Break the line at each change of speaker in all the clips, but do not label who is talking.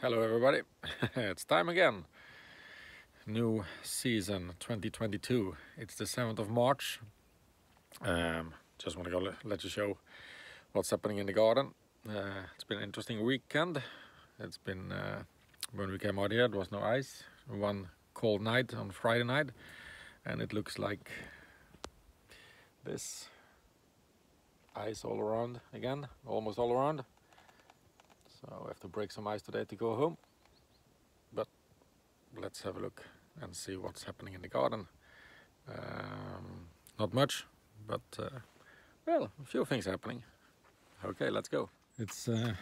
Hello everybody, it's time again. New season 2022. It's the 7th of March. Um, just want to go let you show what's happening in the garden. Uh, it's been an interesting weekend. It's been, uh, when we came out here, there was no ice. One cold night on Friday night, and it looks like this ice all around again, almost all around. So I have to break some ice today to go home. But let's have a look and see what's happening in the garden. Um, not much, but uh, well, a few things happening. Okay, let's go. It's uh,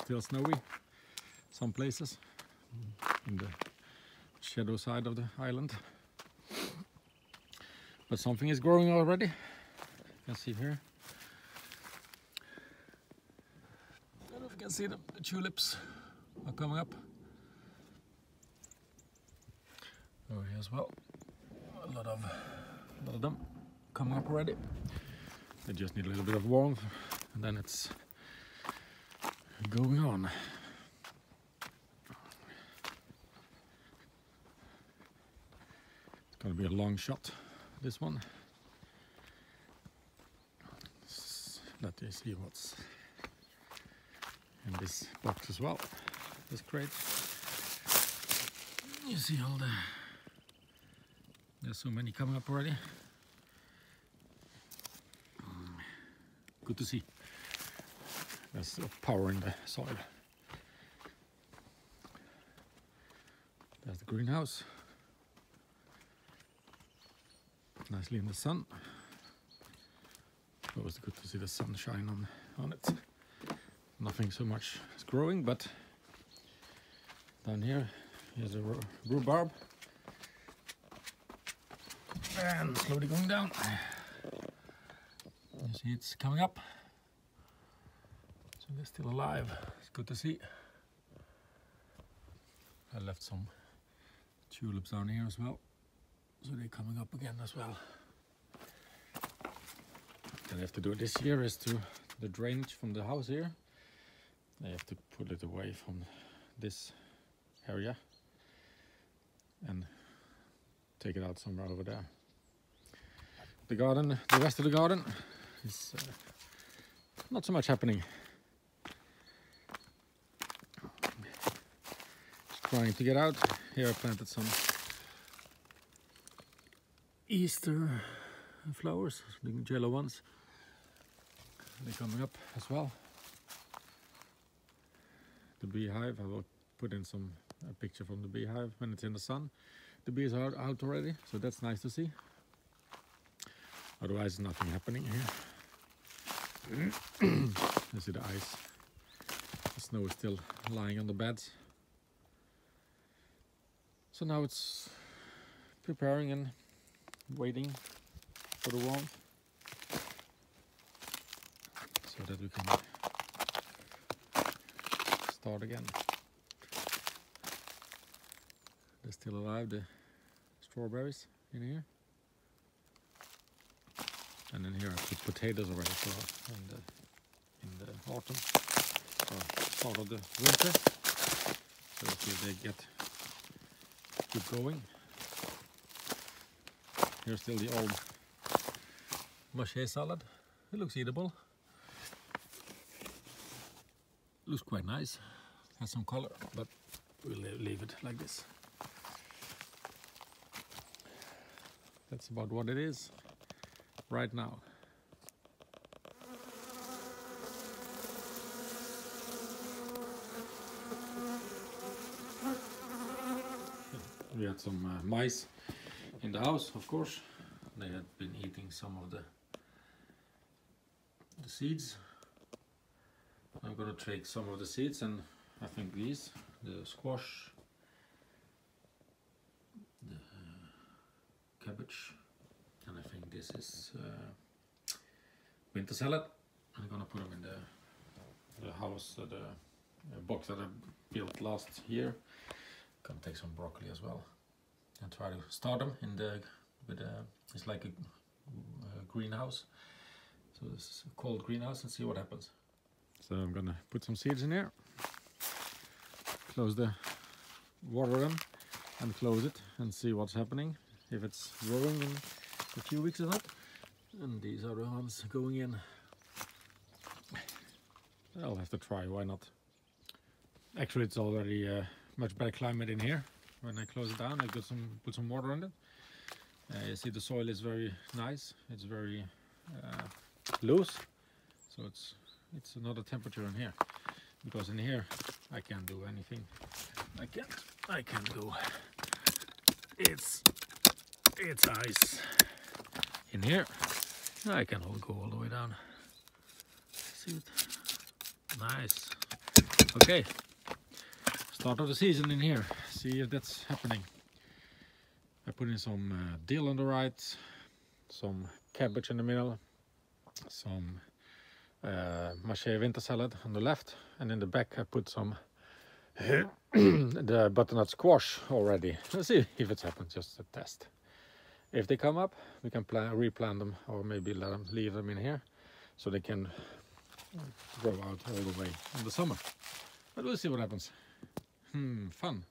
still snowy some places in the shadow side of the island. But something is growing already. You can see here. I don't know if you can see. The tulips are coming up. Over here as well. A lot of, a lot of them coming up already. They just need a little bit of warmth and then it's going on. It's gonna be a long shot, this one. Let me see what's in this box as well, this crate. You see all the, there's so many coming up already. Um, good to see. There's a power in the soil. There's the greenhouse. Nicely in the sun. Always good to see the sunshine on, on it. Nothing so much is growing, but down here, here's a rhubarb. And slowly going down. You see it's coming up. So they're still alive. It's good to see. I left some tulips down here as well. So they're coming up again as well. What I have to do this year is to the drainage from the house here. I have to pull it away from this area and take it out somewhere over there. The garden, the rest of the garden is uh, not so much happening. Just trying to get out. Here I planted some Easter flowers, the yellow ones. They're coming up as well. The beehive, I will put in some a picture from the beehive when it's in the sun. The bees are out already, so that's nice to see. Otherwise, nothing happening here. you see the ice. The snow is still lying on the beds. So now it's preparing and waiting for the warmth so that we can start again. They're still alive, the strawberries in here. And then here I put potatoes already for in the in the autumn or start of the winter. So if they get keep going. Here's still the old mache salad. It looks eatable. Looks quite nice. Has some color, but we'll leave it like this. That's about what it is right now. We had some uh, mice in the house, of course. They had been eating some of the the seeds. I'm gonna take some of the seeds and I think these, the squash, the cabbage, and I think this is uh, winter salad. I'm gonna put them in the, the house, uh, the uh, box that I built last year. Gonna take some broccoli as well and try to start them in the with a it's like a, a greenhouse. So this is a cold greenhouse and see what happens. So I'm gonna put some seeds in here. close the water them and close it and see what's happening. If it's growing in a few weeks or not. And these are the ones going in. I'll have to try why not? Actually it's already uh, much better climate in here. When I close it down I got some put some water on it. Uh, you see the soil is very nice. It's very uh, loose. So it's it's another temperature in here because in here I can't do anything. I can't I can't go it's it's ice. In here I can all go all the way down. See it? Nice. Okay. Start of the season in here. See if that's happening. I put in some uh, dill on the right some cabbage in the middle some uh, mache winter salad on the left and in the back I put some the butternut squash already. Let's see if it happens, just a test. If they come up, we can plan, replant them or maybe let them leave them in here so they can grow out all the way in the summer. But we'll see what happens. Hmm, fun.